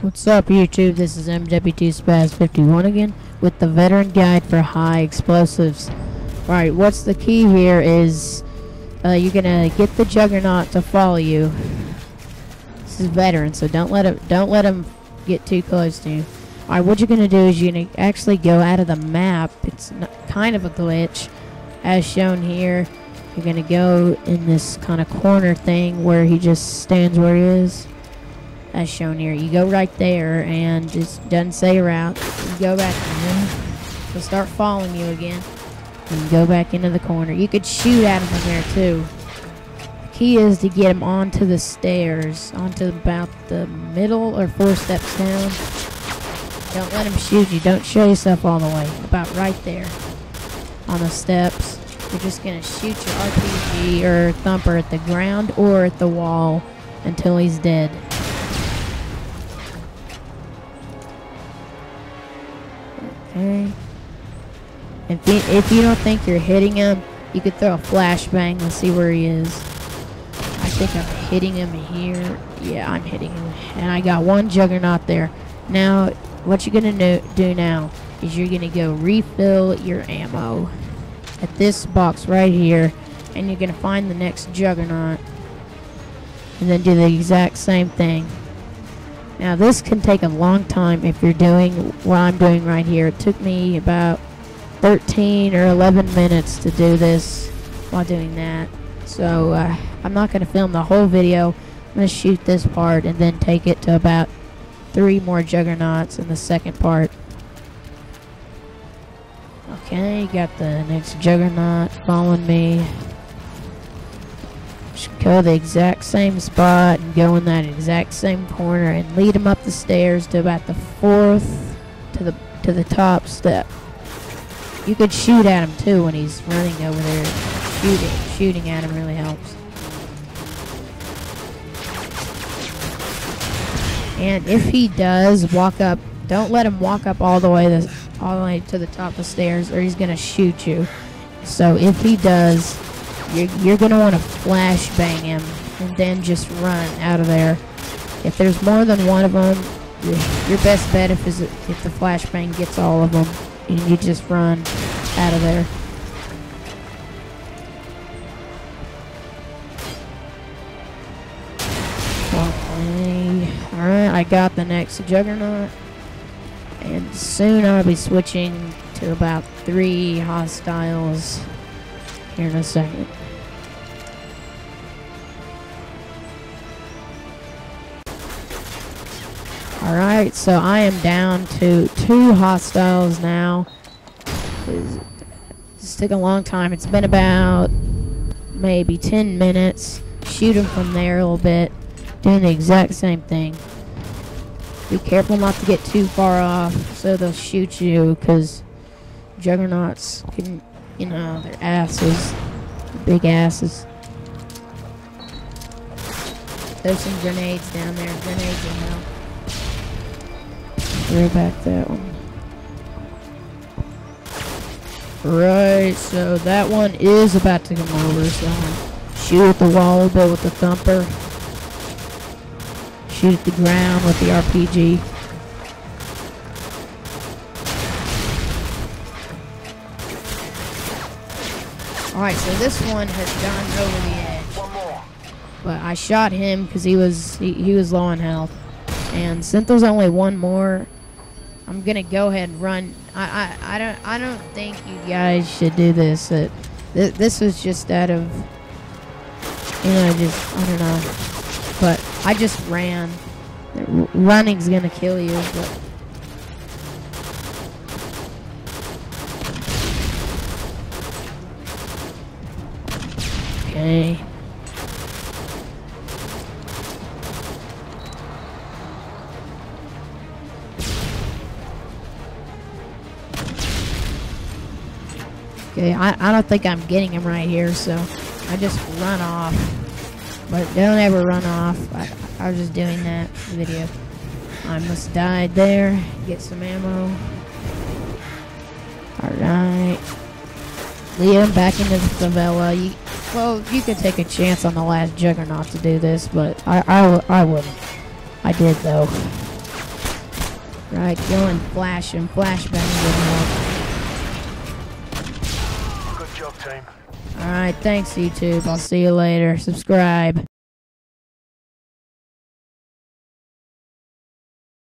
What's up YouTube? This is MW2 Spaz 51 again with the veteran guide for high explosives. Alright, what's the key here is uh, you're gonna get the juggernaut to follow you. This is veteran, so don't let him don't let him get too close to you. Alright, what you're gonna do is you're gonna actually go out of the map. It's kind of a glitch, as shown here. You're gonna go in this kind of corner thing where he just stands where he is as shown here. You go right there and it doesn't say route. You go back in. He'll start following you again. And go back into the corner. You could shoot at him from there too. The key is to get him onto the stairs. Onto about the middle or four steps down. Don't let him shoot you. Don't show yourself all the way. About right there. On the steps. You're just going to shoot your RPG or thumper at the ground or at the wall until he's dead. If you, if you don't think you're hitting him, you could throw a flashbang and see where he is. I think I'm hitting him here. Yeah, I'm hitting him. And I got one juggernaut there. Now, what you're going to do now is you're going to go refill your ammo at this box right here. And you're going to find the next juggernaut. And then do the exact same thing. Now this can take a long time if you're doing what I'm doing right here. It took me about 13 or 11 minutes to do this while doing that. So uh, I'm not going to film the whole video. I'm going to shoot this part and then take it to about three more juggernauts in the second part. Okay, got the next juggernaut following me. Just go the exact same spot and go in that exact same corner and lead him up the stairs to about the fourth to the to the top step. You could shoot at him too when he's running over there. Shooting shooting at him really helps. And if he does walk up, don't let him walk up all the way the all the way to the top of the stairs or he's gonna shoot you. So if he does, you're, you're going to want to flashbang him and then just run out of there. If there's more than one of them, your best bet if is if the flashbang gets all of them and you just run out of there. Alright, I got the next Juggernaut. And soon I'll be switching to about three hostiles here in a second. Alright, so I am down to two hostiles now. This took a long time. It's been about maybe 10 minutes. Shoot them from there a little bit. Doing the exact same thing. Be careful not to get too far off so they'll shoot you because juggernauts can, you know, their asses. Big asses. There's some grenades down there. Grenades will help. Throw back that one. Right, so that one is about to come over, so shoot at the wall a bit with the thumper. Shoot at the ground with the RPG. Alright, so this one has gone over the edge. But I shot him because he was he, he was low on health. And since there's only one more, I'm gonna go ahead and run. I, I, I don't I don't think you guys should do this. Uh, th this was just out of you know I just I don't know, but I just ran. R running's gonna kill you, but. Okay. Okay, I, I don't think I'm getting him right here, so I just run off. But don't ever run off. I, I was just doing that video. I must died there. Get some ammo. Alright. Him back into the favela. You, well, you could take a chance on the last Juggernaut to do this, but I, I, I wouldn't. I did, though. Right, going flash and flashbang didn't. Good job, team. Alright, thanks, YouTube. I'll see you later. Subscribe.